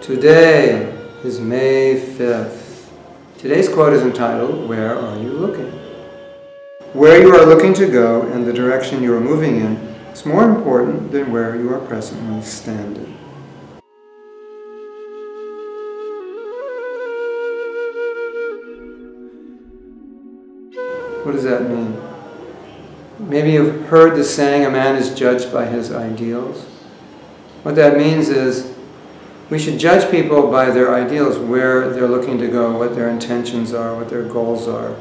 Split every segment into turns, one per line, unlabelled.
Today is May 5th. Today's quote is entitled, Where Are You Looking? Where you are looking to go and the direction you are moving in is more important than where you are presently standing. What does that mean? Maybe you've heard the saying, a man is judged by his ideals. What that means is we should judge people by their ideals, where they're looking to go, what their intentions are, what their goals are,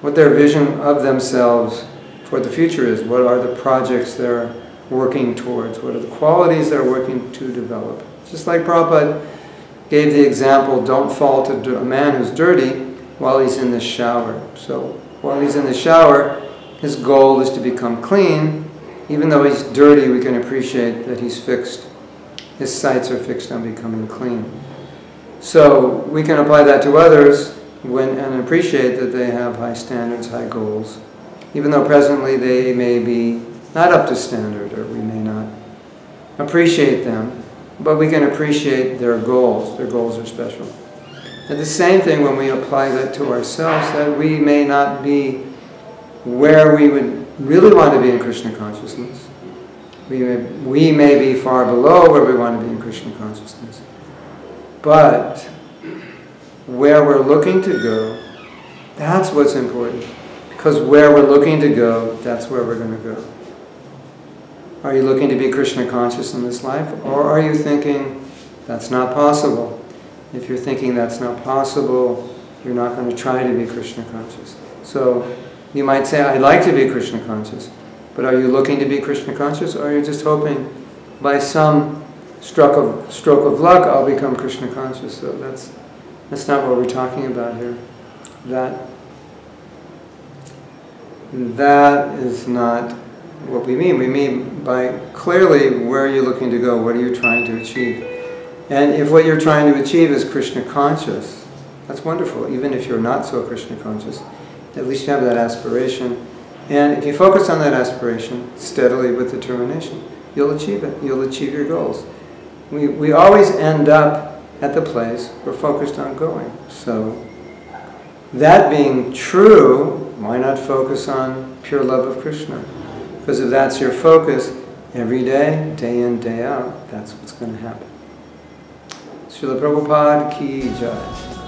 what their vision of themselves for the future is, what are the projects they're working towards, what are the qualities they're working to develop. Just like Prabhupada gave the example, don't fall to a man who's dirty while he's in the shower. So while he's in the shower, his goal is to become clean. Even though he's dirty, we can appreciate that he's fixed. His sights are fixed on becoming clean. So we can apply that to others when, and appreciate that they have high standards, high goals. Even though presently they may be not up to standard or we may not appreciate them, but we can appreciate their goals. Their goals are special. And the same thing when we apply that to ourselves, that we may not be where we would really want to be in Krishna consciousness. We may, we may be far below where we want to be in Krishna consciousness. But where we're looking to go, that's what's important. Because where we're looking to go, that's where we're going to go. Are you looking to be Krishna conscious in this life? Or are you thinking that's not possible? If you're thinking that's not possible, you're not going to try to be Krishna conscious. So you might say, I'd like to be Krishna conscious, but are you looking to be Krishna conscious, or are you just hoping by some stroke of, stroke of luck I'll become Krishna conscious? So that's, that's not what we're talking about here. That, that is not what we mean. We mean by clearly where are you looking to go, what are you trying to achieve? And if what you're trying to achieve is Krishna conscious, that's wonderful, even if you're not so Krishna conscious at least you have that aspiration. And if you focus on that aspiration steadily with determination, you'll achieve it. You'll achieve your goals. We, we always end up at the place we're focused on going. So, that being true, why not focus on pure love of Krishna? Because if that's your focus, every day, day in, day out, that's what's going to happen. Srila Prabhupada ki jai.